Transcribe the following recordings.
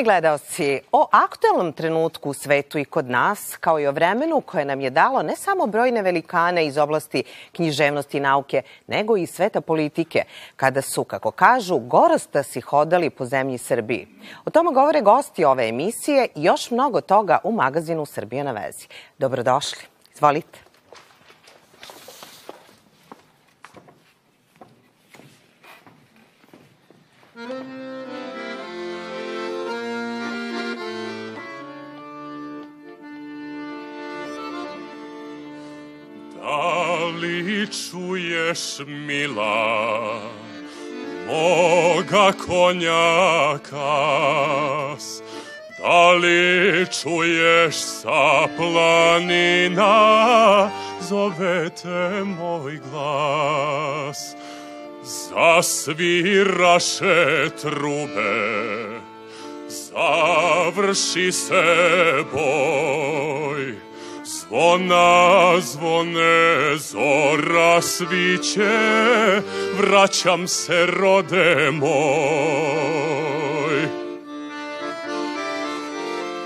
Poštovani gledalci, o aktuelnom trenutku u svetu i kod nas, kao i o vremenu koje nam je dalo ne samo brojne velikane iz oblasti književnosti i nauke, nego i sveta politike, kada su, kako kažu, gorosta si hodali po zemlji Srbiji. O tome govore gosti ove emisije i još mnogo toga u magazinu Srbija na vezi. Dobrodošli. Izvolite. Da li čuješ, mila, moga konjaka? Da li čuješ sa planina, zove te moj glas? Zasviraše trube, završi se boj, Zvona zvone, zora sviće, vraćam se rode moj.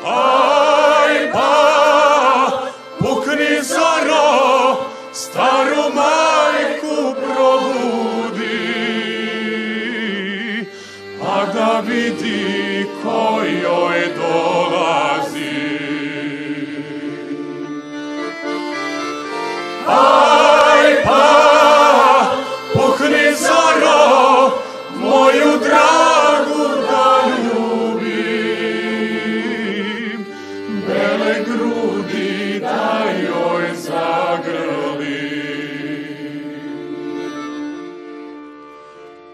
Aj pa, pukni zoro, staru majku probudi, pa da vidi ko joj Aj pa, zoro, moju dragu da ljubim. Bele grudi da zagrlim.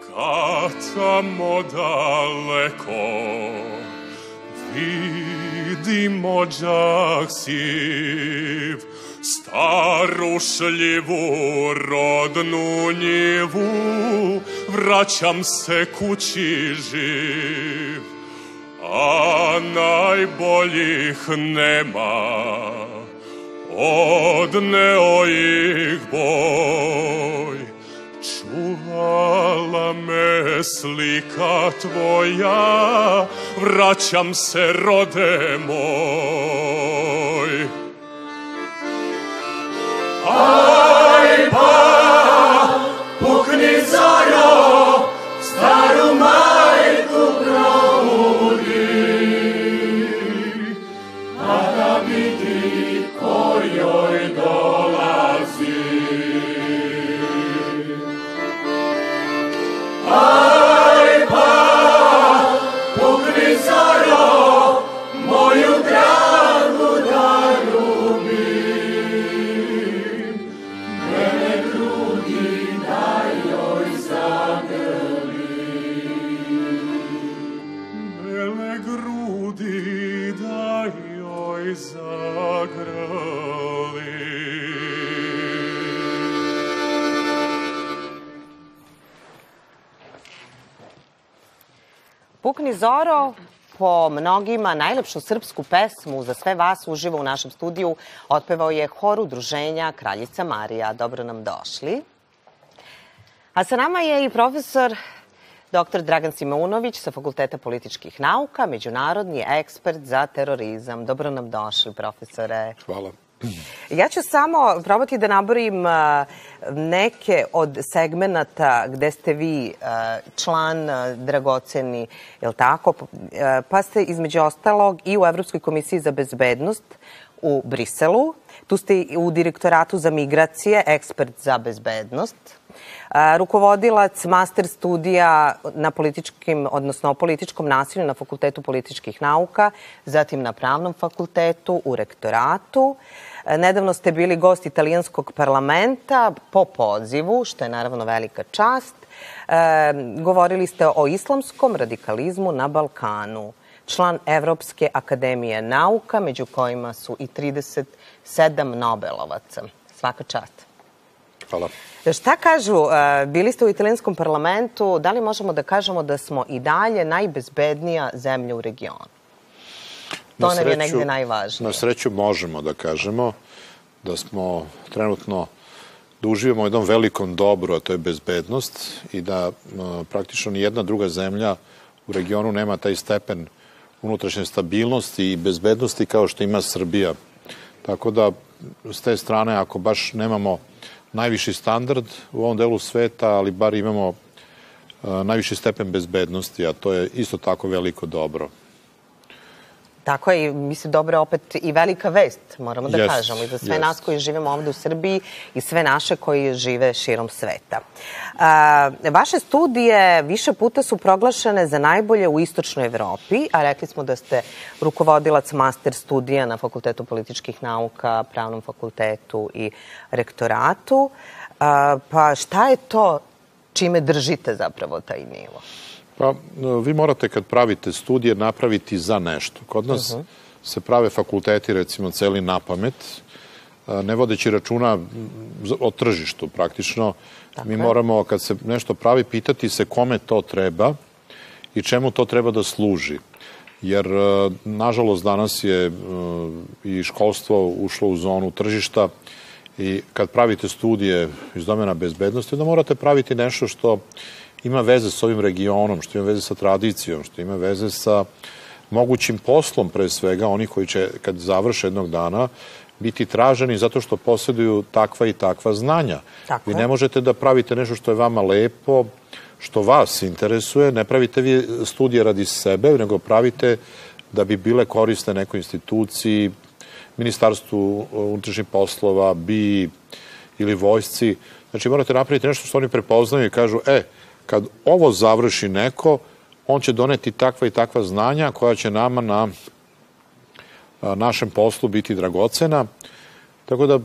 Kad tamo daleko vidim ođak siv, Staru šljivu, rodnu njivu, vraćam se kući živ. A najboljih nema, odneo ih boj. Čuvala me slika tvoja, Zoro, po mnogima najlepšu srpsku pesmu za sve vas uživo u našem studiju otpevao je hor udruženja Kraljica Marija. Dobro nam došli. A sa nama je i profesor dr. Dragan Simeunović sa Fakulteta političkih nauka, međunarodni ekspert za terorizam. Dobro nam došli, profesore. Hvala. Ja ću samo probati da naborim a, neke od segmenata gde ste vi a, član a, dragoceni, je li tako? Pa ste između ostalog i u Evropskoj komisiji za bezbednost u Briselu. Tu ste i u direktoratu za migracije, ekspert za bezbednost. Rukovodilac master studija na političkim, odnosno o političkom nasilju na Fakultetu političkih nauka, zatim na Pravnom fakultetu, u rektoratu. Nedavno ste bili gost italijanskog parlamenta po pozivu, što je naravno velika čast. E, govorili ste o islamskom radikalizmu na Balkanu. Član Evropske akademije nauka, među kojima su i 37 Nobelovaca. Svaka čast. Hvala. Šta kažu, e, bili ste u italijanskom parlamentu, da li možemo da kažemo da smo i dalje najbezbednija zemlja u regionu? To Na nam je negde najvažnije. Na sreću možemo da kažemo da smo trenutno da uživamo u jednom velikom dobru, a to je bezbednost i da m, praktično ni jedna druga zemlja u regionu nema taj stepen unutrašnje stabilnosti i bezbednosti kao što ima Srbija. Tako da, s te strane, ako baš nemamo najviši standard u ovom delu sveta, ali bar imamo najviši stepen bezbednosti, a to je isto tako veliko dobro. Tako je, mislim, dobro opet i velika vest, moramo da yes, kažemo, i za sve yes. nas koji živimo ovde u Srbiji i sve naše koji žive širom sveta. A, vaše studije više puta su proglašene za najbolje u istočnoj Evropi, a rekli smo da ste rukovodilac master studija na Fakultetu političkih nauka, Pravnom fakultetu i rektoratu. A, pa šta je to čime držite zapravo taj nivo? Pa, vi morate kad pravite studije napraviti za nešto. Kod nas uh -huh. se prave fakulteti, recimo, celi na pamet, ne vodeći računa o tržištu praktično. Tako Mi moramo, kad se nešto pravi, pitati se kome to treba i čemu to treba da služi. Jer, nažalost, danas je i školstvo ušlo u zonu tržišta i kad pravite studije iz domena bezbednosti, onda morate praviti nešto što ima veze s ovim regionom, što ima veze sa tradicijom, što ima veze sa mogućim poslom pre svega, oni koji će kad završe jednog dana biti traženi zato što posjeduju takva i takva znanja. Tako. Vi ne možete da pravite nešto što je vama lepo, što vas interesuje, ne pravite vi studije radi sebe, nego pravite da bi bile korisne nekoj instituciji, ministarstvu unutrašnjih poslova, bi ili vojsci. Znači morate napraviti nešto što oni prepoznaju i kažu, e, kad ovo završi neko, on će doneti takva i takva znanja koja će nama na našem poslu biti dragocena. Tako da,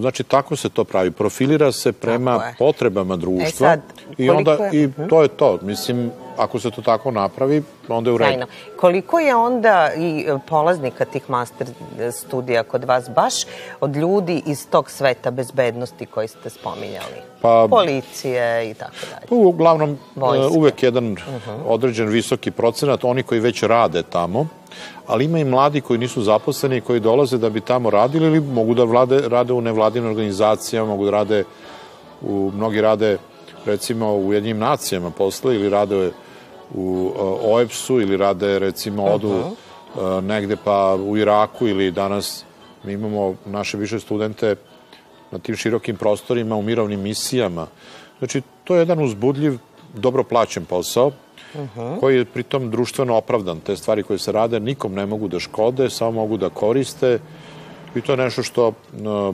znači, tako se to pravi. Profilira se prema potrebama društva e sad, i onda je... i mhm. to je to. Mislim, ako se to tako napravi, onda je u redu. Koliko je onda i polaznika tih master studija kod vas baš od ljudi iz tog sveta bezbednosti koji ste spominjali? Pa, Policije i tako dalje. Pa, uglavnom, Vojske. uvek jedan uh mhm. -huh. određen visoki procenat, oni koji već rade tamo, ali ima i mladi koji nisu zaposleni, koji dolaze da bi tamo radili ili mogu da vlade, rade u nevladinim organizacijama, mogu da rade, u, mnogi rade recimo u jednim nacijama posle ili rade u OEPS-u ili rade recimo odu uh -huh. negde pa u Iraku ili danas mi imamo naše više studente na tim širokim prostorima u mirovnim misijama. Znači, to je jedan uzbudljiv, dobro plaćen posao uh -huh. koji je pritom društveno opravdan. Te stvari koje se rade nikom ne mogu da škode, samo mogu da koriste i to je nešto što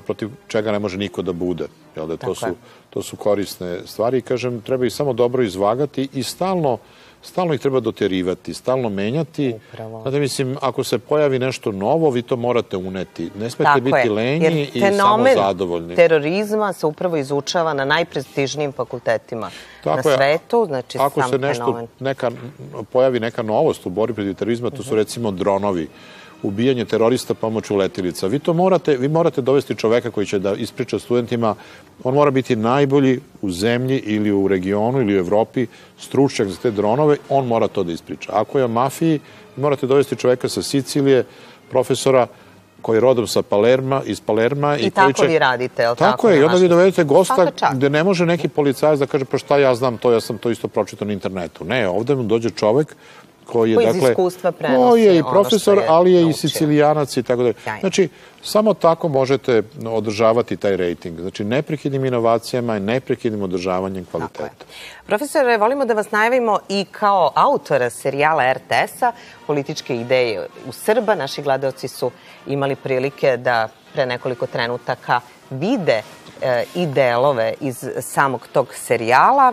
protiv čega ne može niko da bude. Jel da, to, su, to su korisne stvari i kažem, treba ih samo dobro izvagati i stalno stalno ih treba doterivati, stalno menjati. Upravo. Znate, mislim, ako se pojavi nešto novo, vi to morate uneti. Ne smete Tako biti je. lenji i samo zadovoljni. terorizma se upravo izučava na najprestižnijim fakultetima Tako na svetu. Znači, ako se nešto, fenomen. neka, pojavi neka novost u borbi protiv terorizma, to su recimo dronovi ubijanje terorista pomoću letilica. Vi to morate, vi morate dovesti čoveka koji će da ispriča studentima, on mora biti najbolji u zemlji ili u regionu ili u Evropi, stručnjak za te dronove, on mora to da ispriča. Ako je o mafiji, morate dovesti čoveka sa Sicilije, profesora koji je rodom sa Palerma, iz Palerma. I, i tako će... vi radite, je li tako? Tako je, i onda vi dovedete gosta gde ne može neki policajac da kaže pa šta ja znam to, ja sam to isto pročitao na internetu. Ne, ovde mu dođe čovek koji je, koji dakle, iskustva prenosi koji je i profesor, je ali je naučio. i sicilijanac i tako dalje. Znači, samo tako možete održavati taj rating. Znači, neprekidnim inovacijama i neprekidnim održavanjem kvaliteta. Profesore, volimo da vas najavimo i kao autora serijala RTS-a Političke ideje u Srba. Naši gledalci su imali prilike da pre nekoliko trenutaka vide e, i delove iz samog tog serijala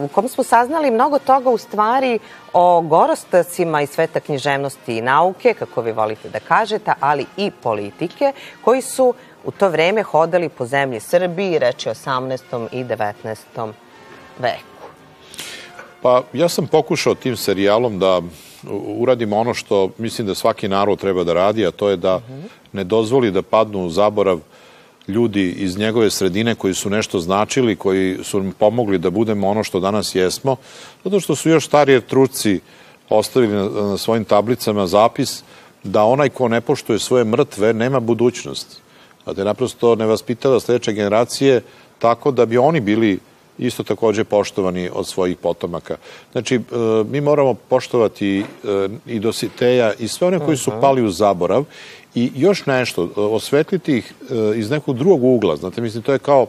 u kom smo saznali mnogo toga u stvari o gorostacima i sveta književnosti i nauke, kako vi volite da kažete, ali i politike, koji su u to vreme hodali po zemlji Srbiji, reči 18. i 19. veku. Pa ja sam pokušao tim serijalom da uradim ono što mislim da svaki narod treba da radi, a to je da ne dozvoli da padnu u zaborav ljudi iz njegove sredine koji su nešto značili, koji su pomogli da budemo ono što danas jesmo, zato što su još starije truci ostavili na, svojim tablicama zapis da onaj ko ne poštuje svoje mrtve nema budućnost. Da te naprosto ne vaspitava sledeće generacije tako da bi oni bili isto takođe poštovani od svojih potomaka. Znači, e, mi moramo poštovati e, i Dositeja i sve one koji su pali u zaborav i još nešto, osvetliti ih iz nekog drugog ugla. Znate, mislim, to je kao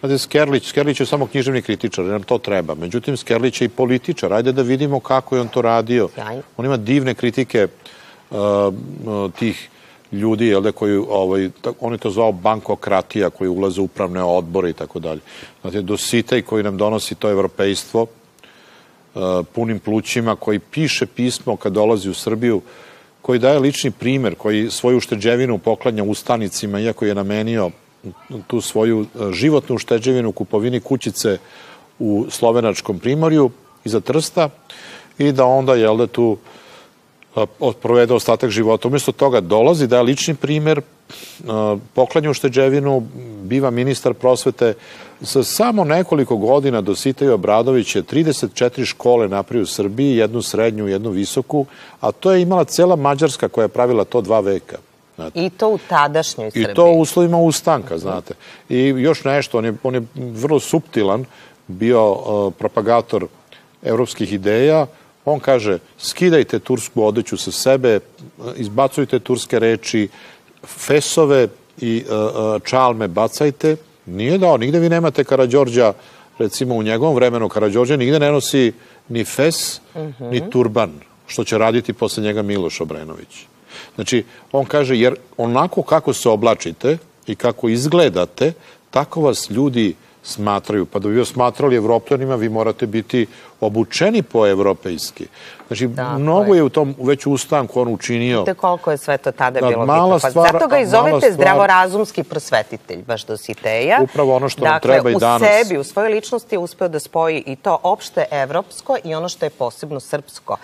Znate, Skerlić, Skerlić je samo književni kritičar, nam to treba. Međutim, Skerlić je i političar. Ajde da vidimo kako je on to radio. On ima divne kritike uh, tih ljudi, jel da, koji, ovaj, on je to zvao bankokratija, koji ulaze u upravne odbore i tako dalje. Znate, Dositej koji nam donosi to evropejstvo, uh, punim plućima, koji piše pismo kad dolazi u Srbiju, koji daje lični primer, koji svoju ušteđevinu poklanja ustanicima, iako je namenio tu svoju uh, životnu ušteđevinu kupovini kućice u slovenačkom primorju iza Trsta i da onda, jel da, tu provede ostatak života. Umesto toga dolazi, daje lični primer, poklanja ušteđevinu, biva ministar prosvete. Sa samo nekoliko godina do Sitaju Obradović je 34 škole napravio u Srbiji, jednu srednju, jednu visoku, a to je imala cela Mađarska koja je pravila to dva veka. Znate. I to u tadašnjoj Srbiji. I to u uslovima ustanka, znate. I još nešto, on je, on je vrlo suptilan, bio uh, propagator evropskih ideja, On kaže, skidajte tursku odeću sa sebe, izbacujte turske reči, fesove i uh, čalme bacajte. Nije dao, nigde vi nemate Karadžorđa, recimo u njegovom vremenu Karadžorđa nigde ne nosi ni fes, uh mhm. -huh. ni turban, što će raditi posle njega Miloš Obrenović. Znači, on kaže, jer onako kako se oblačite i kako izgledate, tako vas ljudi smatraju. Pa da bi vas smatrali evropljanima, vi morate biti obučeni po evropejski. Znači, da, mnogo je. je u tom već ustanku on učinio. Vidite koliko je sve to tada da, bilo mala bitno. Pa zato ga i zovete stvar, zdravorazumski prosvetitelj, baš do Siteja. Upravo ono što dakle, nam treba i danas. Dakle, u sebi, u svojoj ličnosti je uspeo da spoji i to opšte evropsko i ono što je posebno srpsko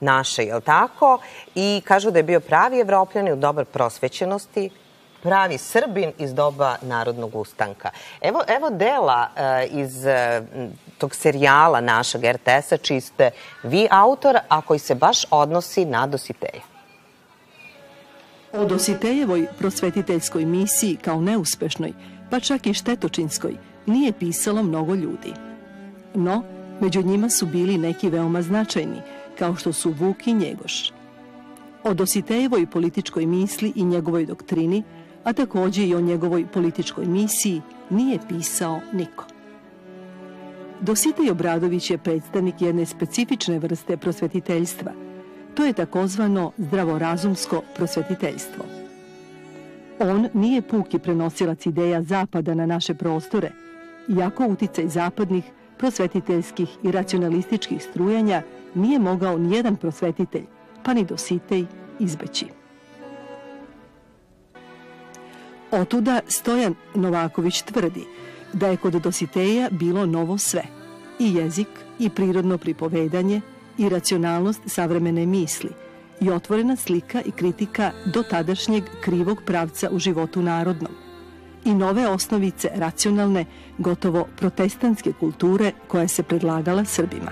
naše, je li tako? I kažu da je bio pravi evropljan i u dobar prosvećenosti, pravi Srbin iz doba Narodnog ustanka. Evo, evo dela uh, iz uh, tog serijala našeg RTS-a, čiji ste vi autor, a koji se baš odnosi na Dositeja. O Dositejevoj prosvetiteljskoj misiji kao neuspešnoj, pa čak i štetočinskoj, nije pisalo mnogo ljudi. No, među njima su bili neki veoma značajni, kao što su Vuk i Njegoš. O Dositejevoj političkoj misli i njegovoj doktrini – a takođe i o njegovoj političkoj misiji, nije pisao niko. Dositej Obradović je predstavnik jedne specifične vrste prosvetiteljstva. To je takozvano zdravorazumsko prosvetiteljstvo. On nije puki prenosilac ideja Zapada na naše prostore, iako uticaj zapadnih, prosvetiteljskih i racionalističkih strujanja nije mogao nijedan prosvetitelj, pa ni Dositej, izbeći. Otuda Stojan Novaković tvrdi da je kod Dositeja bilo novo sve. I jezik, i prirodno pripovedanje, i racionalnost savremene misli, i otvorena slika i kritika do tadašnjeg krivog pravca u životu narodnom, i nove osnovice racionalne, gotovo protestantske kulture koja se predlagala Srbima.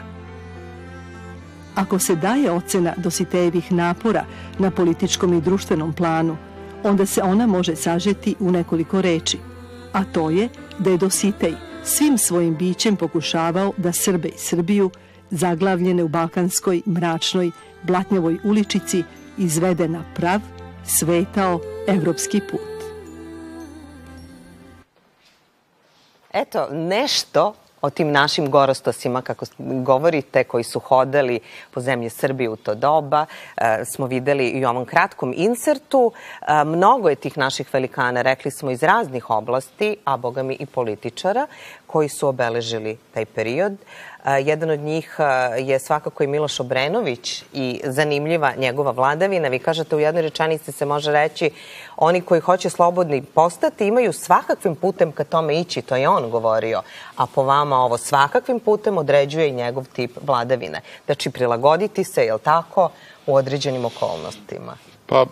Ako se daje ocena Dositejevih napora na političkom i društvenom planu, onda se ona može sažeti u nekoliko reči, a to je da je Dositej svim svojim bićem pokušavao da Srbe i Srbiju, zaglavljene u balkanskoj, mračnoj, blatnjavoj uličici, izvede na prav, svetao, evropski put. Eto, nešto o tim našim gorostosima, kako govorite, koji su hodali po zemlji Srbije u to doba, e, smo videli i u ovom kratkom insertu. E, mnogo je tih naših velikana, rekli smo, iz raznih oblasti, a bogami i političara, koji su obeležili taj period. Jedan od njih je svakako i Miloš Obrenović i zanimljiva njegova vladavina. Vi kažete u jednoj rečanici se može reći oni koji hoće slobodni postati imaju svakakvim putem ka tome ići, to je on govorio. A po vama ovo svakakvim putem određuje i njegov tip vladavine. Znači prilagoditi se, je li tako, u određenim okolnostima. Pa,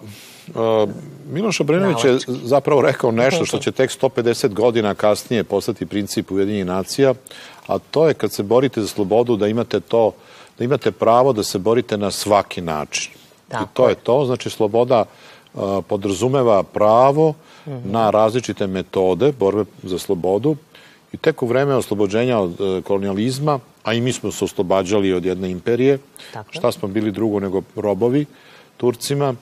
Uh, Miloš Obrenović je zapravo rekao nešto što će tek 150 godina kasnije postati princip Ujedinjenih nacija, a to je kad se borite za slobodu da imate to, da imate pravo da se borite na svaki način. Tako I to je to, znači sloboda uh, podrazumeva pravo mm -hmm. na različite metode borbe za slobodu I tek u vreme oslobođenja od e, kolonijalizma, a i mi smo se oslobađali od jedne imperije, Tako. šta smo bili drugo nego robovi Turcima,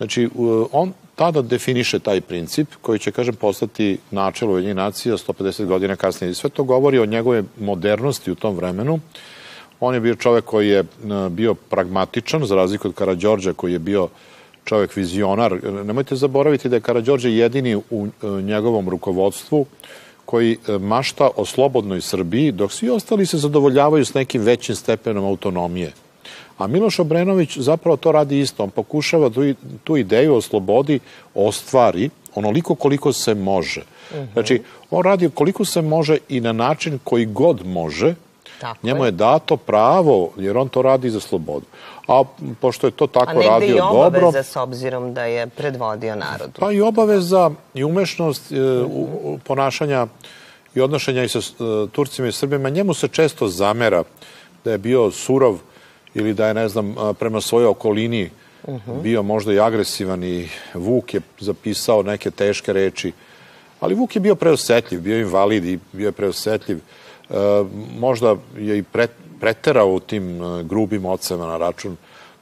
znači on tada definiše taj princip koji će, kažem, postati načelo Ujedinjenih nacija 150 godina kasnije. Sve to govori o njegove modernosti u tom vremenu. On je bio čovek koji je bio pragmatičan, za razliku od Karađorđa koji je bio čovek vizionar. Nemojte zaboraviti da je Karađorđe jedini u e, njegovom rukovodstvu koji e, mašta o slobodnoj Srbiji, dok svi ostali se zadovoljavaju s nekim većim stepenom autonomije. A Miloš Obrenović zapravo to radi isto. On pokušava tu, tu ideju o slobodi ostvari onoliko koliko se može. Znači, on radi koliko se može i na način koji god može, Tako Njemu je. je dato pravo, jer on to radi za slobodu. A pošto je to A tako negde radio i obaveza dobro, s obzirom da je predvodio narodu. pa i obaveza i umešnost e, u, u ponašanja i odnošenja i sa e, Turcima i Srbima, njemu se često zamera da je bio surov ili da je, ne znam, prema svojoj okolini bio možda i agresivan i Vuk je zapisao neke teške reči. Ali Vuk je bio preosetljiv, bio invalid i bio je preosetljiv. E, možda je i pre, preterao u tim e, grubim ocema na račun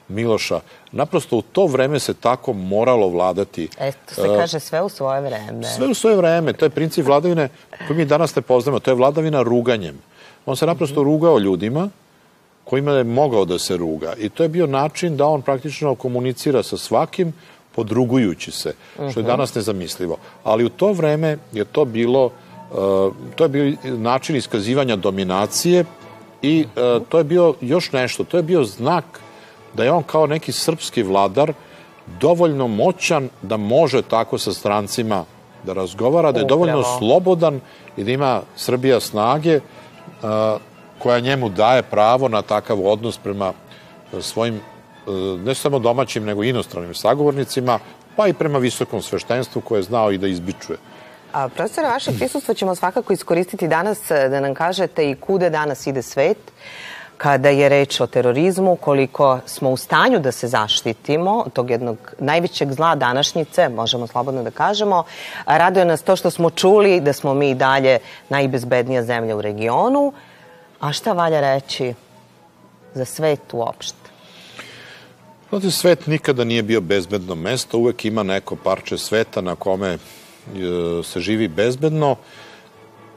Miloša. Naprosto u to vreme se tako moralo vladati. Eto se kaže sve u svoje vreme. Sve u svoje vreme, to je princip vladavine koji mi danas ne poznamo, to je vladavina ruganjem. On se naprosto rugao ljudima kojima je mogao da se ruga. I to je bio način da on praktično komunicira sa svakim podrugujući se, što je danas nezamislivo. Ali u to vreme je to bilo, uh, to je bio način iskazivanja dominacije i uh, to je bio još nešto, to je bio znak da je on kao neki srpski vladar dovoljno moćan da može tako sa strancima da razgovara, da je dovoljno slobodan i da ima Srbija snage a, koja njemu daje pravo na takav odnos prema e, svojim e, ne samo domaćim nego inostranim sagovornicima, pa i prema visokom sveštenstvu koje je znao i da izbičuje. A, profesore, vaše prisustvo ćemo svakako iskoristiti danas e, da nam kažete i kude danas ide svet kada je reč o terorizmu, koliko smo u stanju da se zaštitimo tog jednog najvećeg zla današnjice, možemo slobodno da kažemo. A Raduje nas to što smo čuli da smo mi dalje najbezbednija zemlja u regionu. A šta valja reći za svet uopšte? Znate, svet nikada nije bio bezbedno mesto, uvek ima neko parče sveta na kome e, se živi bezbedno,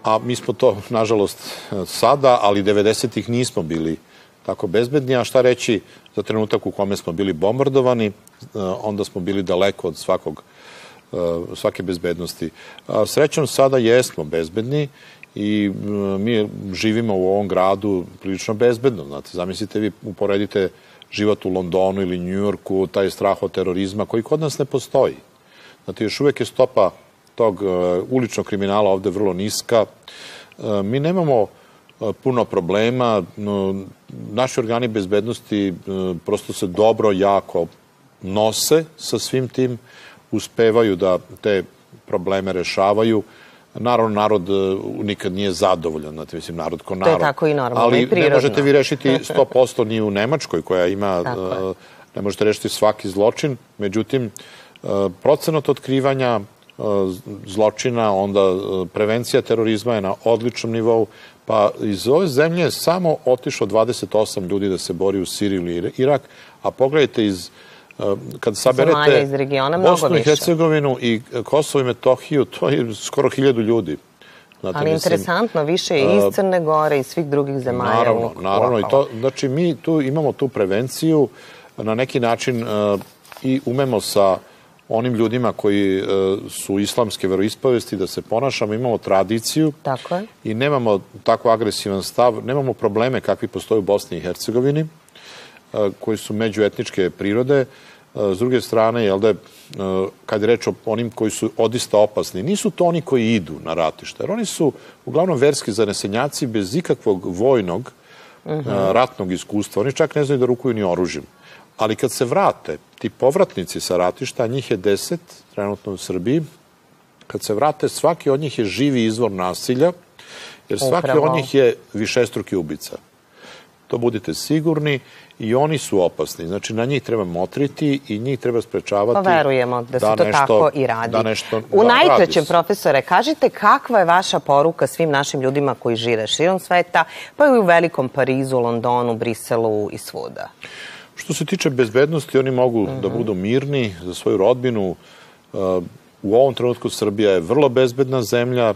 a mi smo to, nažalost, sada, ali 90-ih nismo bili tako bezbedni, a šta reći za trenutak u kome smo bili bombardovani, e, onda smo bili daleko od svakog e, svake bezbednosti. Srećom sada jesmo bezbedni i m, mi živimo u ovom gradu prilično bezbedno. Znate, zamislite vi, uporedite život u Londonu ili Njujorku, taj strah od terorizma koji kod nas ne postoji. Znate, još uvek je stopa tog e, uličnog kriminala ovde vrlo niska. E, mi nemamo e, puno problema. Naši organi bezbednosti e, prosto se dobro, jako nose sa svim tim, uspevaju da te probleme rešavaju. Naravno, narod e, nikad nije zadovoljan, znate, mislim, narod ko narod. tako i normalno Ali i ne prirodno. možete vi rešiti 100% ni u Nemačkoj, koja ima, je. e, ne možete rešiti svaki zločin, međutim, e, procenat otkrivanja zločina, onda prevencija terorizma je na odličnom nivou, pa iz ove zemlje je samo otišlo 28 ljudi da se bori u Siriju ili Irak, a pogledajte iz kad saberete iz regiona Bosnu i. Hercegovinu i Kosovo i Metohiju, to je skoro hiljadu ljudi. Znate, Ali mislim, interesantno, više i iz Crne Gore i svih drugih zemalja. Naravno, u- naravno. I to, znači, mi tu imamo tu prevenciju, na neki način e, i umemo sa onim ljudima koji e, su islamske veroispovesti da se ponašamo, imamo tradiciju Tako je. i nemamo tako agresivan stav, nemamo probleme kakvi postoje u Bosni i Hercegovini, e, koji su međuetničke prirode. E, S druge strane, jel da, je, e, kad je reč o onim koji su odista opasni, nisu to oni koji idu na ratište, jer oni su uglavnom verski zanesenjaci bez ikakvog vojnog e, ratnog iskustva. Oni čak ne znaju da rukuju ni oružjem. Ali kad se vrate, ti povratnici sa ratišta, njih je deset trenutno u Srbiji, kad se vrate, svaki od njih je živi izvor nasilja, jer svaki Upravo. od njih je višestruki ubica. To budite sigurni i oni su opasni. Znači, na njih treba motriti i njih treba sprečavati. Pa verujemo da se da to nešto, tako i radi. Da nešto, U da, najkraćem, profesore, kažite kakva je vaša poruka svim našim ljudima koji žive širom sveta, pa i u velikom Parizu, Londonu, Briselu i svuda? Što se tiče bezbednosti, oni mogu da Mhm. budu mirni za svoju rodbinu. Uh, U ovom trenutku Srbija je vrlo bezbedna zemlja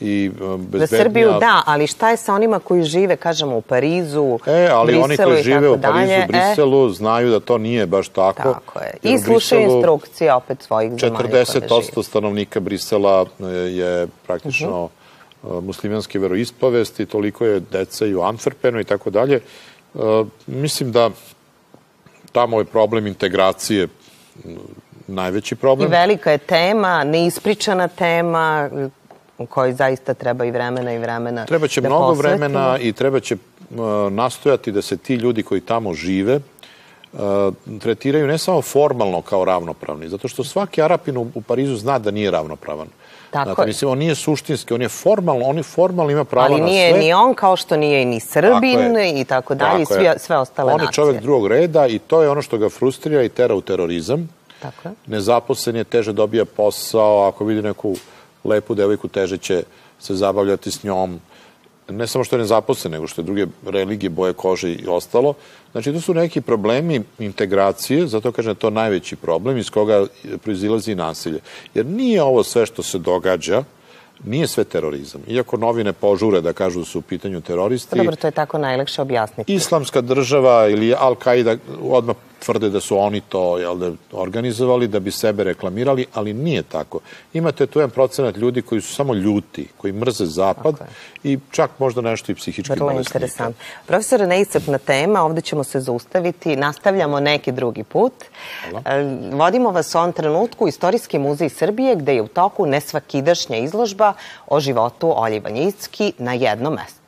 i uh, Za bezbednija... Srbiju da, ali šta je sa onima koji žive, kažemo, u Parizu, E, ali Briselu oni koji i žive u Parizu, dalje, e, Briselu, znaju da to nije baš tako. Tako je. I slušaju instrukcije opet svojih zemalja. da žive. 40% stanovnika Brisela e, je praktično Mhm. uh muslimanske veroispovesti, toliko je deca i u Antwerpenu i tako dalje. Uh, Mislim da tamo je problem integracije najveći I problem. velika je tema, neispričana tema, u kojoj zaista treba i vremena i vremena Treba će da mnogo posvetimo. vremena i treba će uh, nastojati da se ti ljudi koji tamo žive uh, tretiraju ne samo formalno kao ravnopravni, zato što svaki Arapin u, u Parizu zna da nije ravnopravan. Tako Znate, je. Mislim, on nije suštinski, on je formalno, on je formalno ima pravo Ali na nije sve. ni on kao što nije ni Srbin Tako je. i tako dalje, Tako svi, je. sve ostale On nacije. je čovek drugog reda i to je ono što ga frustrira i tera u terorizam. Tako je. Nezaposlen je, teže dobija posao, ako vidi neku lepu devojku, teže će se zabavljati s njom. Ne samo što je nezaposlen, nego što je druge religije, boje kože i ostalo. Znači, to su neki problemi integracije, zato kažem da to najveći problem iz koga proizilazi nasilje. Jer nije ovo sve što se događa, nije sve terorizam. Iako novine požure da kažu da su u pitanju teroristi, Pa dobro, to je tako najlakše objasniti. islamska država ili Al-Qaida odmah tvrde da su oni to jel, da, organizovali da bi sebe reklamirali, ali nije tako. Imate tu jedan procenat ljudi koji su samo ljuti, koji mrze zapad Tako i čak možda nešto i psihički Vrlo bolesnika. interesantno. Profesore, neiscrpna tema, ovde ćemo se zaustaviti, nastavljamo neki drugi put. E, Vodimo vas u ovom trenutku u Istorijski muzej Srbije, gde je u toku nesvakidašnja izložba o životu Olje Vanjicki na jednom mestu.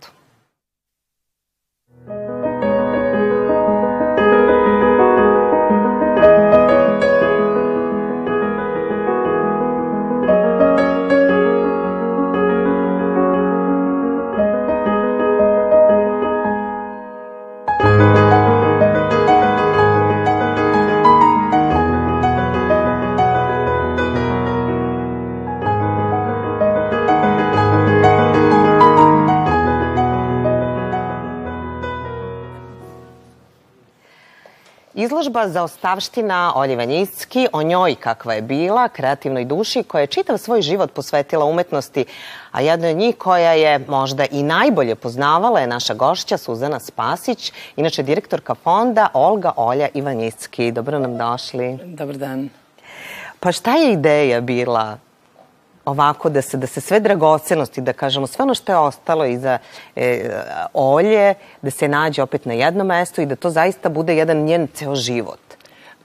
Izložba za ostavština Olje Vanjicki, o njoj kakva je bila, kreativnoj duši koja je čitav svoj život posvetila umetnosti, a jedna od njih koja je možda i najbolje poznavala je naša gošća Suzana Spasić, inače direktorka fonda Olga Olja Ivanjicki. Dobro nam došli. Dobar dan. Pa šta je ideja bila ovako da se, da se sve dragocenosti, da kažemo sve ono što je ostalo iza e, olje, da se nađe opet na jednom mestu i da to zaista bude jedan njen ceo život.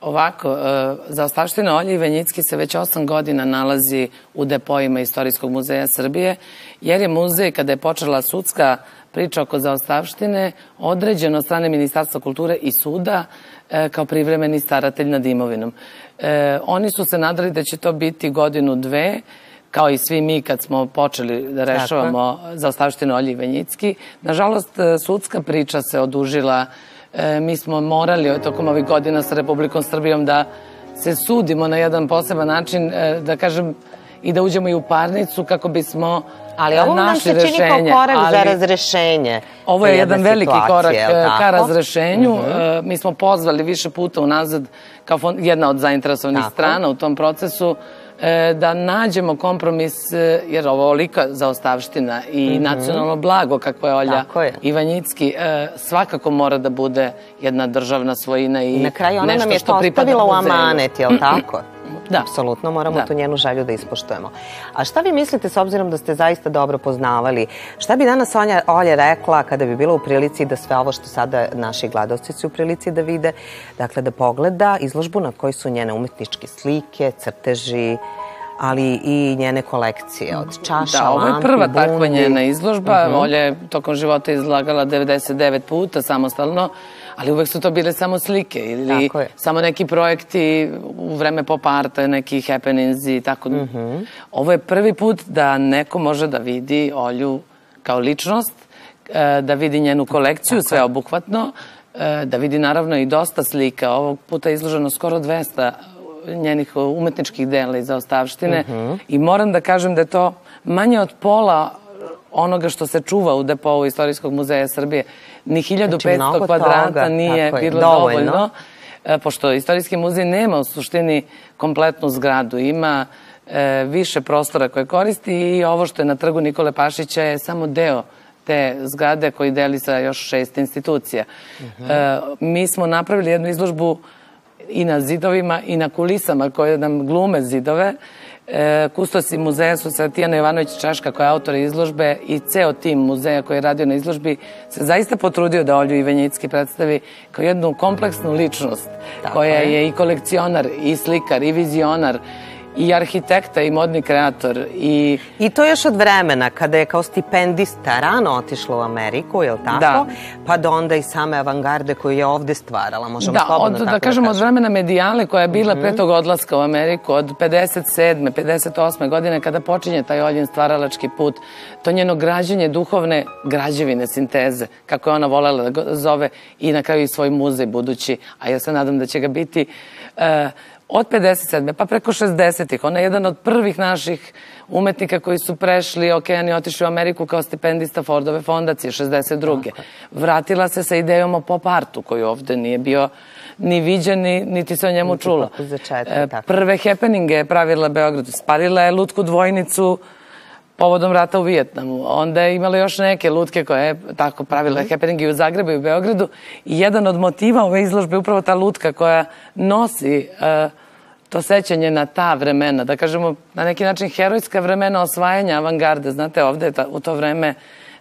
Ovako, e, za ostavština Olje Ivanjicki se već osam godina nalazi u depojima Istorijskog muzeja Srbije, jer je muzej, kada je počela sudska priča oko zaostavštine, određen od strane Ministarstva kulture i suda e, kao privremeni staratelj nad imovinom. E, oni su se nadali da će to biti godinu, dve, kao i svi mi kad smo počeli da rešavamo za ostavštinu Olje Ivanjicki. Nažalost, e, sudska priča se odužila. E, mi smo morali tokom ovih godina sa Republikom Srbijom da se sudimo na jedan poseban način, e, da kažem, i da uđemo i u parnicu kako bismo Ali ovo nam se čini kao korak za ali- razrešenje. Ovo je jedan veliki korak e, ka tako? razrešenju. Mhm. E, Mi smo pozvali više puta unazad kao jedna od zainteresovanih Tako. strana u tom procesu da nađemo kompromis, e, jer ovo olika zaostavština i nacionalno blago kakvo je Olja je. Ivanjicki e, svakako mora da bude jedna državna svojina i I na kraju ona nam je to ostavila u amanet, jel tako? Da. Apsolutno moramo Da. tu njenu želju da ispoštujemo. A šta vi mislite, s obzirom da ste zaista dobro poznavali, šta bi danas Olja, Olja rekla kada bi bila u prilici da sve ovo što sada naši gledalci su u prilici da vide, dakle da pogleda izložbu na kojoj su njene umetničke slike, crteži, ali i njene kolekcije od čaša, Da, ovo je lampi, prva takva bundi. njena izložba. Mhm. Olja je tokom života izlagala 99 puta samostalno, ali uvek su to bile samo slike ili Tako samo neki projekti u vreme pop arta, neki happenings i tako. Mhm. Ovo je prvi put da neko može da vidi Olju kao ličnost, e, da vidi njenu kolekciju sveobuhvatno, e, da vidi naravno i dosta slika. Ovog puta je izloženo skoro 200 njenih umetničkih dela iz zaostavštine Mhm. i moram da kažem da je to manje od pola onoga što se čuva u depovu Istorijskog muzeja Srbije. Ni 1500 Znači, kvadrata toga, nije bilo dovoljno. dovoljno. E, pošto Istorijski muzej nema u suštini kompletnu zgradu, ima e, više prostora koje koristi i ovo što je na trgu Nikole Pašića je samo deo te zgrade koji deli sa još šest institucija. E, mi smo napravili jednu izložbu i na zidovima i na kulisama koje nam glume zidove. E, kustosi muzeja su sa Tijana Jovanović Čaška koja je autor izložbe i ceo tim muzeja koji je radio na izložbi se zaista potrudio da Olju Ivanjicki predstavi kao jednu kompleksnu ličnost Tako koja je. je i kolekcionar i slikar i vizionar i arhitekta i modni kreator i I to još od vremena kada je kao stipendista rano otišla u Ameriku, je li tako? Da. Pa do onda i same avangarde koju je ovde stvarala, možemo Da, slobodno od, tako da kažemo od vremena medijale koja je bila pre tog odlaska u Ameriku, od 57. 58. godine kada počinje taj Oljin stvaralački put, to njeno građenje duhovne građevine, sinteze, kako je ona volela da zove i na kraju i svoj muzej budući, a ja se nadam da će ga biti e, od 57. pa preko 60-ih. Ona je jedan od prvih naših umetnika koji su prešli okean i otišli u Ameriku kao stipendista Fordove fondacije 62. Vratila se sa idejom o pop artu koji ovde nije bio ni viđen, ni, niti se o njemu čulo. E. Prve happeninge je pravila Beogradu. Spalila je lutku dvojnicu povodom rata u Vijetnamu. Onda je imala još neke lutke koje je tako pravila Mhm. happeninge i u Zagrebu i u Beogradu. I jedan od motiva ove izložbe je upravo ta lutka koja nosi e, to sećanje na ta vremena, da kažemo na neki način herojska vremena osvajanja avangarde. Znate, ovde je ta, u to vreme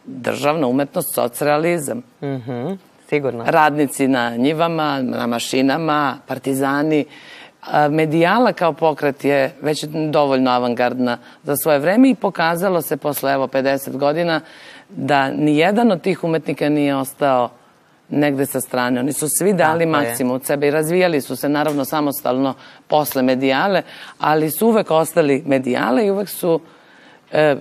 državna umetnost, socrealizam. Mhm, sigurno. Radnici na njivama, na mašinama, partizani. A, Medijala kao pokret je već dovoljno avangardna za svoje vreme i pokazalo se posle evo 50 godina da ni jedan od tih umetnika nije ostao negde sa strane. Oni su svi dali Tako maksimum od sebe i razvijali su se naravno samostalno posle medijale, ali su uvek ostali medijale i uvek su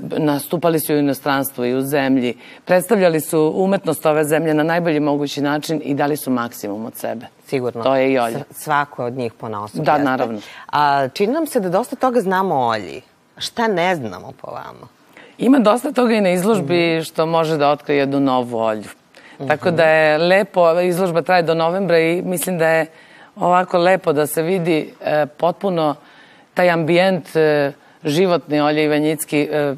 nastupali su i u inostranstvu i u zemlji. Predstavljali su umetnost ove zemlje na najbolji mogući način i dali su maksimum od sebe. Sigurno. To je i Olja. Svako od njih po. Da, jeste. naravno. A čini nam se da dosta toga znamo o Olji. Šta ne znamo po vama? Ima dosta toga i na izložbi što može da otkrije jednu novu olju. Tako da je lepo, izložba traje do novembra i mislim da je ovako lepo da se vidi e, potpuno taj ambijent e, životni Olje Ivanjicki. E,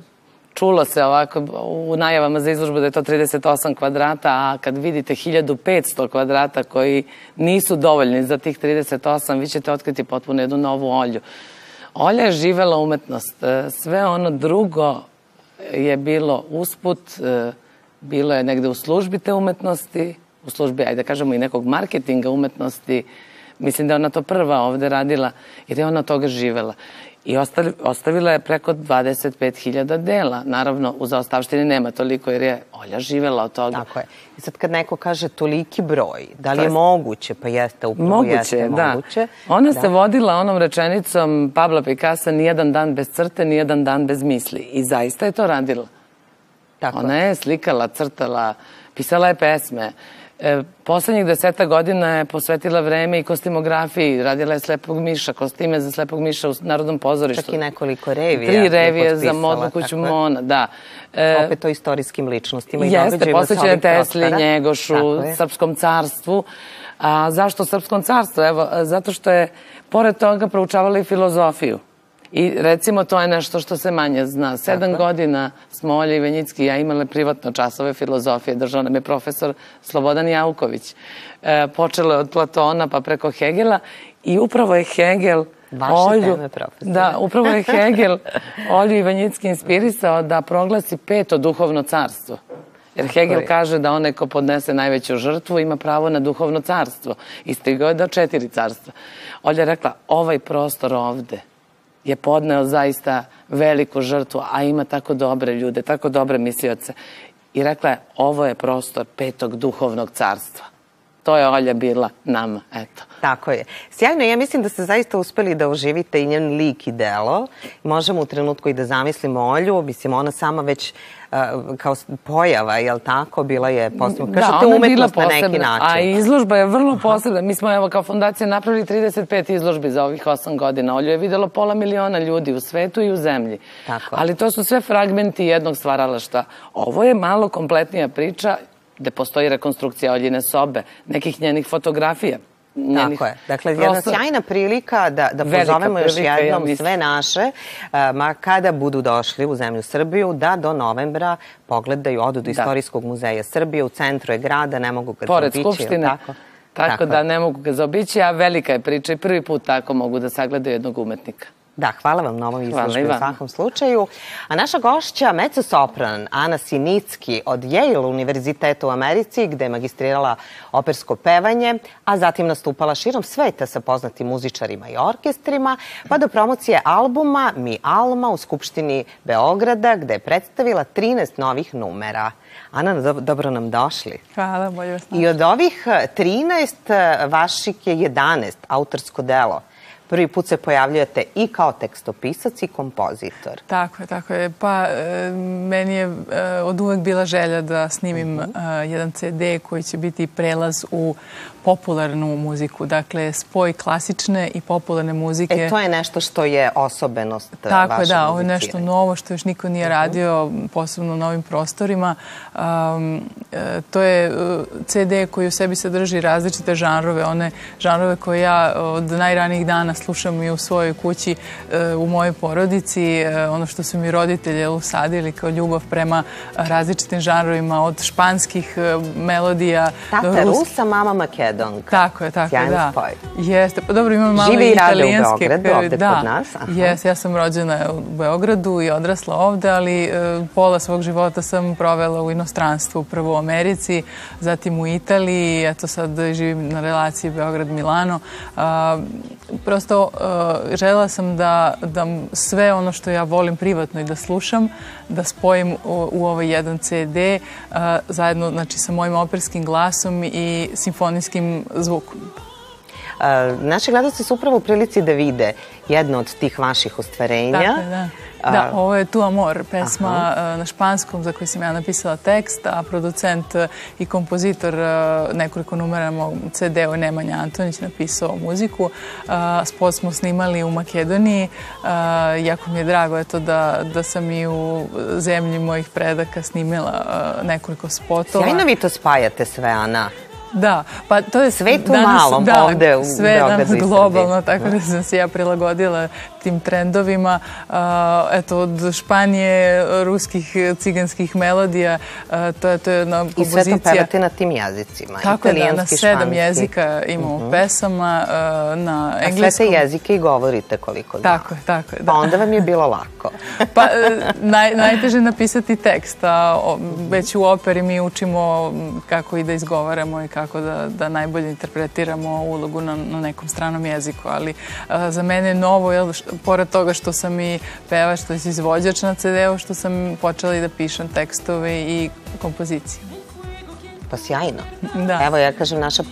čulo se ovako u najavama za izložbu da je to 38 kvadrata, a kad vidite 1500 kvadrata koji nisu dovoljni za tih 38, vi ćete otkriti potpuno jednu novu olju. Olja je živela umetnost. E, Sve ono drugo je bilo usput, e, bilo je negde u službi te umetnosti, u službi, ajde da kažemo, i nekog marketinga umetnosti. Mislim da je ona to prva ovde radila, jer je ona toga živela. I ostavila je preko 25.000 dela. Naravno, u zaostavštini nema toliko, jer je Olja živela od toga. Tako je. I sad kad neko kaže toliki broj, da li je je- moguće? Pa jeste, upravo Moguće jeste je, da. moguće. Ona da. se vodila onom rečenicom Pabla Picasso, nijedan dan bez crte, nijedan dan bez misli. I zaista je to radila. Tako Ona je slikala, crtala, pisala je pesme. E, poslednjih deseta godina je posvetila vreme i kostimografiji. Radila je Slepog miša, kostime za Slepog miša u Narodnom pozorištu. Čak i nekoliko revija Tri je revije za modnu kuću. Mona, da. E, Opet o istorijskim ličnostima i Jeste, događajima sa posvećene ovih Tesli. Njegošu. Srpskom carstvu. A zašto Srpskom carstvu? Evo, zato što je pored toga proučavala i filozofiju. I recimo to je nešto što se manje zna. Sedam Tako godina smo Olja Ivanjicki i ja imale privatno časove filozofije. Držao nam je profesor Slobodan Jauković. E, počelo je od Platona pa preko Hegela i upravo je Hegel Vaše Olju, teme, profesore. da, upravo je Hegel Olju Ivanjicki inspirisao da proglasi peto duhovno carstvo. Jer Hegel je. kaže da onaj ko podnese najveću žrtvu ima pravo na duhovno carstvo. I stigao je do četiri carstva. Olja je rekla, ovaj prostor ovde je podneo zaista veliku žrtvu, a ima tako dobre ljude, tako dobre mislioce. I rekla je, ovo je prostor petog duhovnog carstva. To je Olja bila nama, eto. Tako je. Sjajno, ja mislim da ste zaista uspeli da oživite i njen lik i delo. Možemo u trenutku i da zamislimo Olju, mislim, ona sama već uh, kao pojava, jel tako, bila je posebno, kažete, da, ona je bila umetnost na posebna, neki način. A izložba je vrlo posebna. Mi smo evo kao fondacija napravili 35 izložbi za ovih 8 godina. Olju je videlo pola miliona ljudi u svetu i u zemlji. Tako. Ali to su sve fragmenti jednog stvaralašta. Ovo je malo kompletnija priča gde postoji rekonstrukcija Oljine sobe, nekih njenih fotografija. Njenih Tako je. Dakle, jedna prostora. sjajna prilika da, da pozovemo još prilika, ja jednom mislim. sve naše, a, ma kada budu došli u zemlju Srbiju, da do novembra pogledaju, odu do Istorijskog muzeja Srbije, u centru je grada, ne mogu ga Pored zaobići, jel Skupštine. Tako, Tako, je. da ne mogu ga zaobići, a velika je priča i prvi put tako mogu da sagledaju jednog umetnika. Da, hvala vam na ovom izložbi u svakom slučaju. A naša gošća, mezzo-sopran Ana Sinicki od Yale univerziteta u Americi, gde je magistrirala opersko pevanje, a zatim nastupala širom sveta sa poznatim muzičarima i orkestrima, pa do promocije albuma Mi Alma u Skupštini Beograda, gde je predstavila 13 novih numera. Ana, do- dobro nam došli. Hvala, bolje vas I od ovih eh, 13, vaših je 11 autorsko delo. Prvi put se pojavljujete i kao tekstopisac i kompozitor. Tako je, tako je. Pa, e, meni je e, od uvek bila želja da snimim Mhm. e, jedan CD koji će biti prelaz u popularnu muziku. Dakle, spoj klasične i popularne muzike. E, to je nešto što je osobenost Tako je, da, ovo je nešto novo što još niko nije radio, posebno u novim prostorima. Um, to je CD koji u sebi sadrži različite žanrove, one žanrove koje ja od najranijih dana slušam i u svojoj kući, e, u mojoj porodici, e, ono što su mi roditelji usadili kao ljubav prema različitim žanrovima, od španskih e, melodija do Tata ruskih. Rusa, mama Makedonka. Tako je, tako je, da. spoj. Jeste, pa dobro, imam malo Živi i i rade u italijanske. Beogradu, ovde da, kod nas. Jes, ja sam rođena u Beogradu i odrasla ovde, ali pola svog života sam provela u inostranstvu, prvo u Americi, zatim u Italiji, eto sad živim na relaciji Beograd-Milano. A, prosto e, žela sam da, da sve ono što ja volim privatno i da slušam, da spojim u, u ovaj jedan CD e, zajedno znači, sa mojim operskim glasom i simfonijskim zvukom. Naši gledalci su upravo u prilici da vide jedno od tih vaših ostvarenja. Dakle, da. Da, ovo je Tu Amor, pesma Aha. na španskom za koju sam ja napisala tekst, a producent e, i kompozitor e, nekoliko numera mom CD-u Nemanja Antonić napisao muziku. E, Spot smo snimali u Makedoniji. Jako mi je drago eto, da, da sam i u zemlji mojih predaka snimila nekoliko spotova. Sjajno vi to spajate sve, Ana. Da, pa to je Sve tu danas, malom da, ovde u sve Beogradu danas globalno, tako da sam se ja prilagodila tim trendovima. Uh, eto, od Španije, ruskih, ciganskih melodija, uh, to je, to je jedna I sve kompozicija. to pevate na tim jezicima. Tako je, da, na Italijanski, sedam španski. jezika imamo pesama, uh, na A sve engleskom. te jezike i govorite koliko znam. Tako tako da. Pa onda vam je bilo lako. Pa, e, naj, najteže je napisati tekst, a o, već u operi mi učimo kako i da izgovaramo i kako da, da najbolje interpretiramo ulogu na, na nekom stranom jeziku, ali a, za mene je novo, jel, što, pored toga što sam i pevač, što je izvođač na CD-u, što sam počela i da pišem tekstove i kompozicije. Pa sjajno. Da. Evo, ja kažem, naša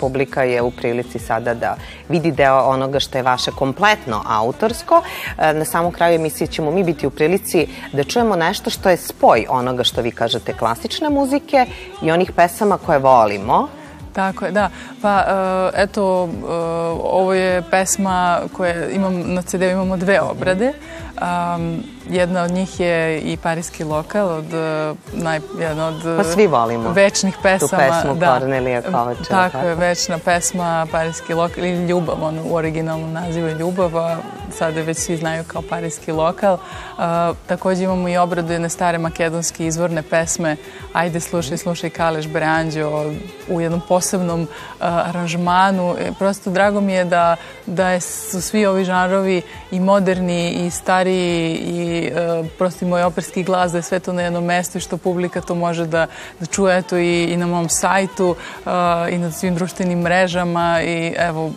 publika je u prilici sada da vidi deo onoga što je vaše kompletno autorsko. E, Na samom kraju emisije ćemo mi biti u prilici da čujemo nešto što je spoj onoga što vi kažete klasične muzike i onih pesama koje volimo. Tako je, da. Pa, e, eto, e, ovo je pesma koje imam, na CD-u imamo dve obrade. Um, jedna od njih je i Parijski lokal, od, e, naj, jedna od Pa svi volimo večnih pesama. pesmu Kornelija Kovačeva, Tako tako. je, večna pesma Parijski lokal ili Ljubav, ono u originalnom nazivu je Ljubav, a sada već svi znaju kao Parijski lokal. Uh, takođe imamo i obradu jedne stare makedonske izvorne pesme Ajde slušaj, slušaj Kaleš Beranđo u jednom posebnom uh, aranžmanu. E, Prosto drago mi je da, da je, su svi ovi žanrovi i moderni i stariji i uh, prosto i moj operski glas da je sve to na jednom mestu i što publika to može da, da čuje eto i, i na mom sajtu uh, i na svim društvenim mrežama i evo uh,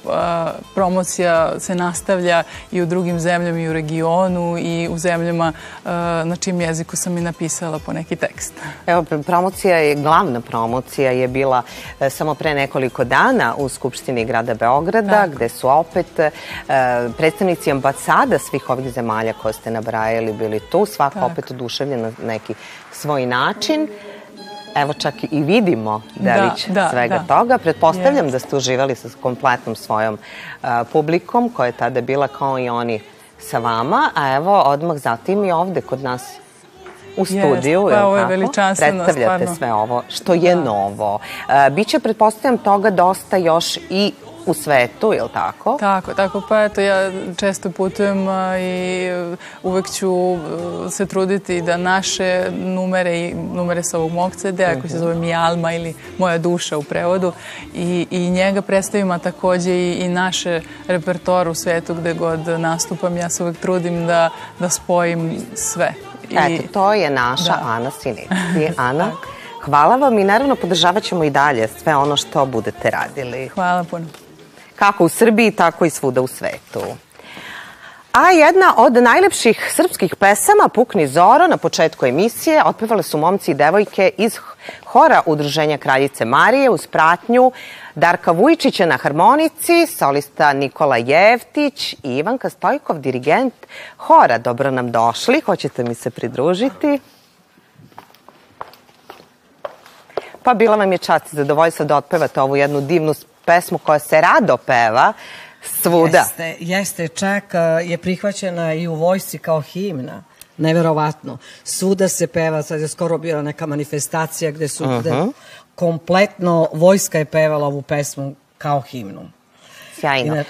promocija se nastavlja i u drugim zemljama i u regionu i u zemljama uh, na čim jeziku sam i napisala po neki tekst. Evo, promocija je, glavna promocija je bila e, samo pre nekoliko dana u Skupštini grada Beograda, Tako. gde su opet e, predstavnici ambasada svih ovih zemalja koje ste nabrajali bili tu, svaka Tako. opet oduševljena na neki svoj način. Evo čak i vidimo delić Da, da, svega da. toga. Pretpostavljam Yes. da ste uživali sa kompletnom svojom a, publikom koja je tada bila kao i oni sa vama, a evo odmah zatim i ovde kod nas u studiju, pa jel ovo je veličanstveno, Predstavljate stvarno. sve ovo što je Da. novo. E, biće, pretpostavljam, toga dosta još i u svetu, je li tako? Tako, tako, pa eto, ja često putujem i uvek ću uh, se truditi da naše numere i numere sa ovog mog CD-a, koji Mhm. se zove Mi Alma ili Moja duša u prevodu, i, i njega predstavim, a takođe i, i naše repertoar u svetu gde god nastupam. Ja se uvek trudim da, da spojim sve. I, Eto, to je naša Da. Ana Sineti. Ana, hvala vam i naravno podržavat ćemo i dalje sve ono što budete radili. Hvala puno. Kako u Srbiji, tako i svuda u svetu. A jedna od najlepših srpskih pesama, Pukni Zoro, na početku emisije, otpevale su momci i devojke iz hora Udruženja Kraljice Marije uz pratnju Darka Vujčića na harmonici, solista Nikola Jevtić i Ivanka Stojkov, dirigent hora. Dobro nam došli, hoćete mi se pridružiti? Pa bila vam je čast i zadovoljstvo da otpevate ovu jednu divnu pesmu koja se rado peva svuda. Jeste, jeste, čak je prihvaćena i u vojsci kao himna. Neverovatno. Svuda se peva, sad je skoro bila neka manifestacija gde su gde kompletno vojska je pevala ovu pesmu kao himnu. Sjajno.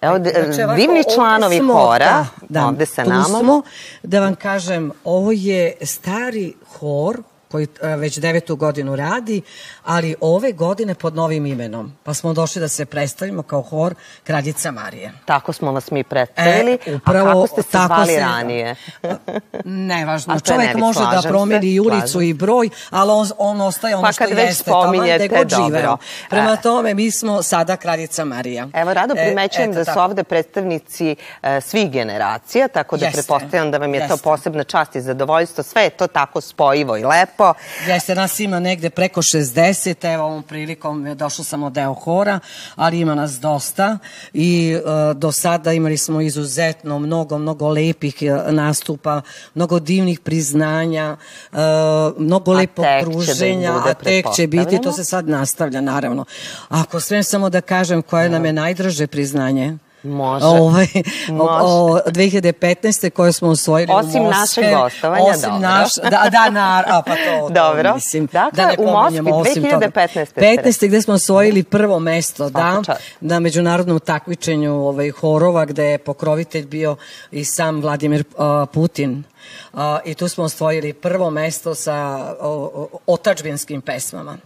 Evo, Znači, divni članovi smo, hora, da, da, ovde sa nama. Smo, da vam kažem, ovo je stari hor koji a, već devetu godinu radi, ali ove godine pod novim imenom. Pa smo došli da se predstavimo kao hor Kraljica Marije. Tako smo vas mi predstavili. E, upravo A kako ste se tako zvali se- ranije? Nevažno. To Čovjek nebitno, može da promeni se, i ulicu slažem. i broj, ali on, on ostaje ono Pa što kad već jeste. tamo spominjete, gde god dobro. Prema E. tome, mi smo sada Kraljica Marija. Evo, rado E, primećujem eto da su ovde predstavnici e, svih generacija, tako da Jeste, pretpostavljam da vam je to jeste. posebna čast i zadovoljstvo. Sve je to tako spojivo i lepo. Jeste, nas ima negde preko 60, evo ovom prilikom je došlo samo deo hora, ali ima nas dosta i e, do sada imali smo izuzetno mnogo, mnogo lepih e, nastupa, mnogo divnih priznanja, e, mnogo lepog će da a tek će biti, to se sad nastavlja naravno. Ako smem samo da kažem koje nam je najdraže priznanje, Može. Ovaj, Može. o, o 2015. koje smo osvojili Osim u Moskve. našeg gostovanja, osim dobro. Naš, da, da, na, a pa to, to Dobro. mislim. Dakle, da ne u Moskvi osim toga. 2015. ste 15. gde smo osvojili prvo mesto, da, na međunarodnom takmičenju ovaj, horova, gde je pokrovitelj bio i sam Vladimir a, Putin. A, I tu smo osvojili prvo mesto sa o, o, otačbinskim pesmama.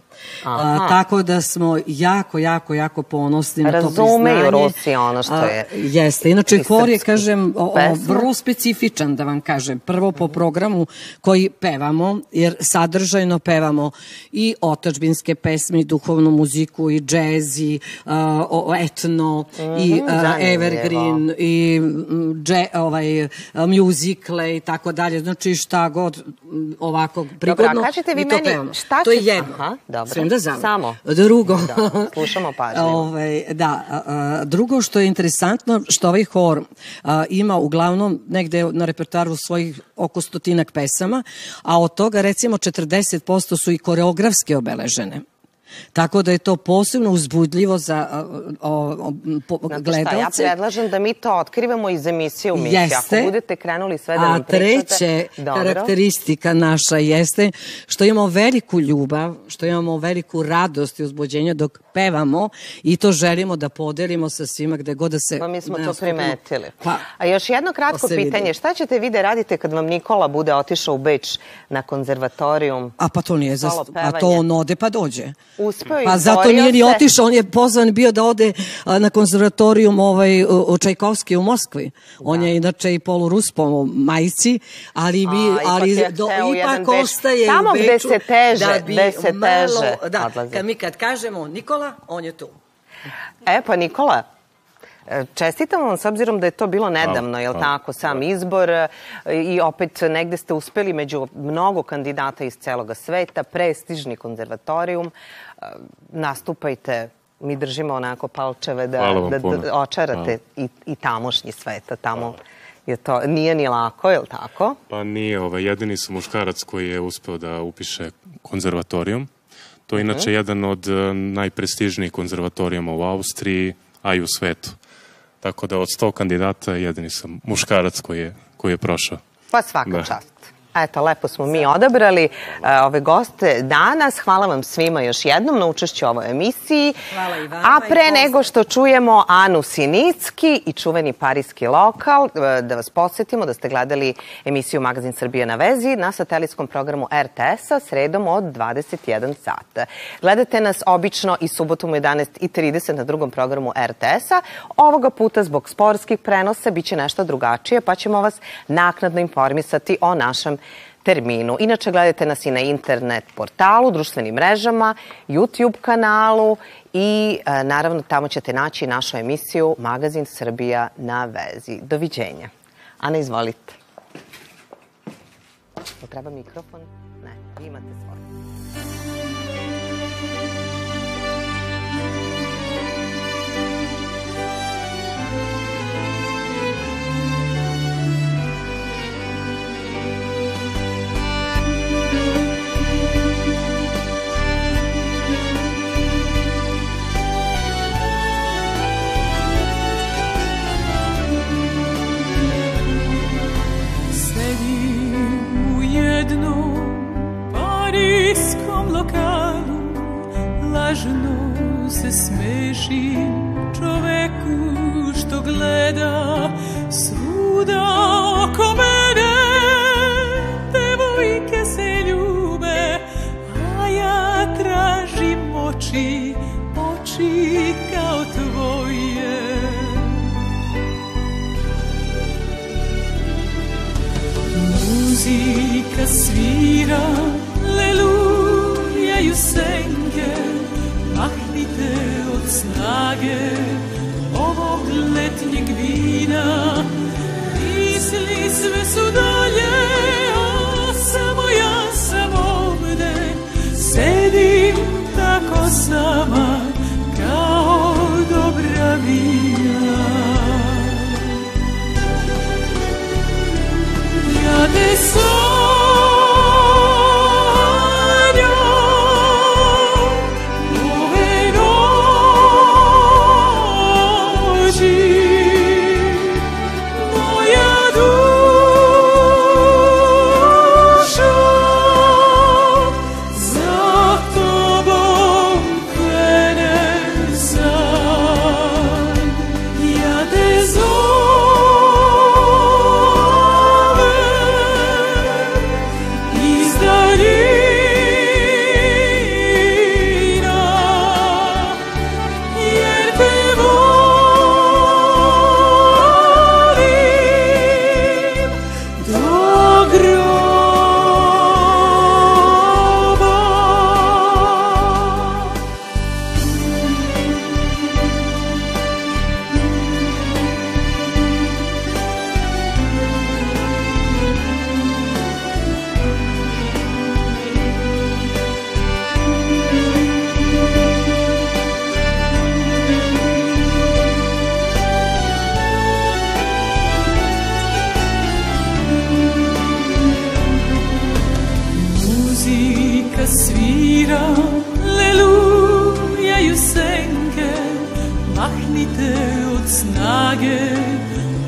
A, tako da smo jako, jako, jako ponosni na to Razumeju priznanje. Rusi ono što je A, jeste. Inače, i hor je, kažem, o, o, vrlo specifičan, da vam kažem. Prvo po programu koji pevamo, jer sadržajno pevamo i otačbinske pesme, i duhovnu muziku, i džez, i a, o, etno, i a, zanimljivo. evergreen, i mm, dže, ovaj, a, muzikle i tako dalje. Znači šta god ovako prigodno, a kažete vi meni, pevamo. šta to je će- jedno. Aha, dobro. Da završim? Samo. Drugo. Da, slušamo pažljivo. Ovaj, da, a, drugo što je interesantno, što ovaj hor a, ima uglavnom negde na repertoaru svojih oko stotinak pesama, a od toga recimo 40% su i koreografski obeležene. Tako da je to posebno uzbudljivo za a, o, o, po, Znate šta, ja gledalce. predlažem da mi to otkrivamo iz emisije u emisiju. Jeste. Ako budete krenuli sve da A nam pričate... treće Dobro. karakteristika naša jeste što imamo veliku ljubav, što imamo veliku radost i uzbuđenje dok pevamo i to želimo da podelimo sa svima gde god da se Pa mi smo to primetili. Pa, A još jedno kratko vidi. pitanje. Šta ćete vi da radite kad vam Nikola bude otišao u Beč na konzervatorijum? A pa to nije za... A to on ode pa dođe. Uspeo i Pa zato nije ni otišao, on je pozvan bio da ode na konzervatorijum ovaj, u, Čajkovski u Moskvi. On je inače i polurus po majici, ali, mi, A, ipak ali je do, ipak ostaje Tamo u gde Beču se teže, da bi gde se malo, teže da, kad mi kad kažemo Nikola, on je tu. E, pa Nikola, Čestitam vam s obzirom da je to bilo nedavno, jel hvala. tako, sam izbor e, i opet negde ste uspeli među mnogo kandidata iz celoga sveta, prestižni konzervatorijum, E, nastupajte, mi držimo onako palčeve da, da, da očarate i, i tamošnji sveta, tamo je to, nije ni lako, jel tako? Pa nije, ovaj, jedini sam muškarac koji je uspeo da upiše konzervatorijum. To je inače jedan od eh, najprestižnijih konzervatorijuma u Austriji, a i u svetu. Tako da od 100 kandidata jedini sam muškarac koji je, koji je prošao. Pa svaka Da. čast. Eto, lepo smo mi odabrali e, ove goste danas. Hvala vam svima još jednom na učešću ovoj emisiji. Hvala i vama A pre nego što čujemo Anu Sinicki i čuveni parijski lokal, e, da vas podsjetimo da ste gledali emisiju Magazin Srbije na vezi na satelitskom programu RTS-a sredom od 21 sat. Gledate nas obično i subotom u 11.30 na drugom programu RTS-a. Ovoga puta zbog sportskih prenosa biće nešto drugačije, pa ćemo vas naknadno informisati o našem terminu. Inače, gledajte nas i na internet portalu, društvenim mrežama, YouTube kanalu i e, naravno tamo ćete naći našu emisiju Magazin Srbija na vezi. Doviđenja. Ana, izvolite. Jel treba mikrofon? Ne, imate svoj.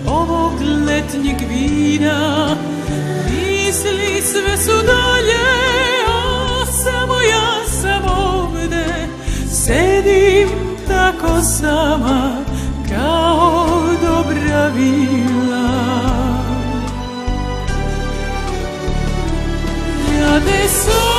Ovog letnjeg vina. Misli sve su dalje, a samo ja sam ovde, sedim tako sama kao dobra vila. Ja te sanjam